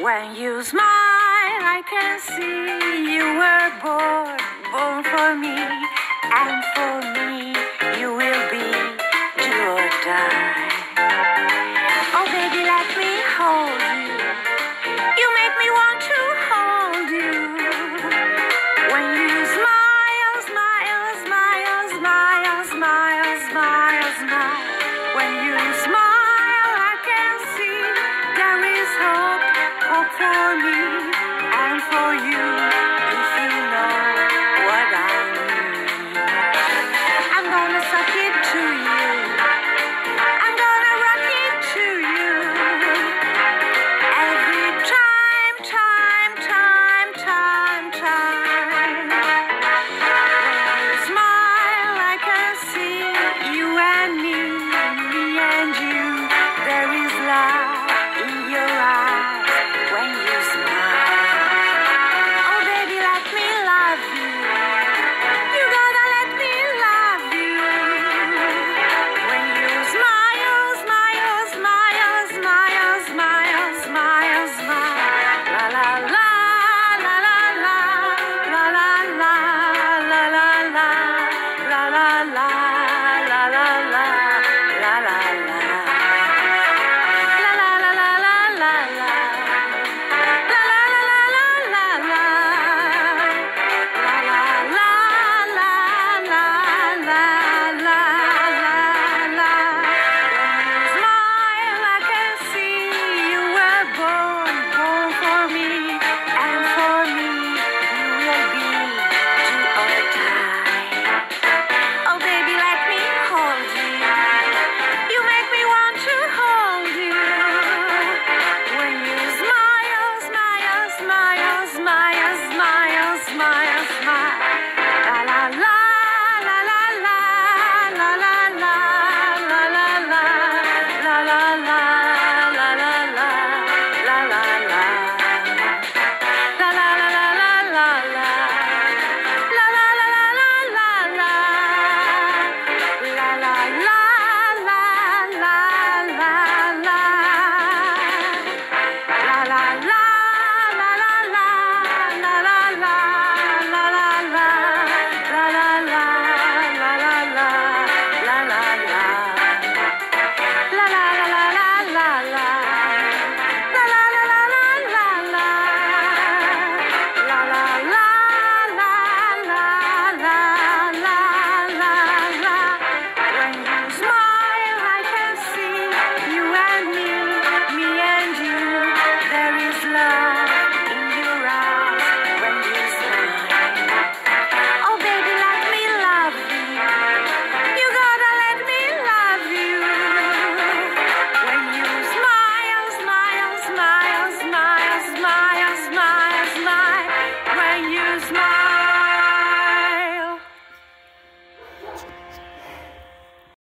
When you smile, I can see you were born. for me and for you.